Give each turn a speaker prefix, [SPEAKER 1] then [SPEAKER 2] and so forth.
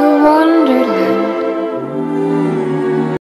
[SPEAKER 1] who wandered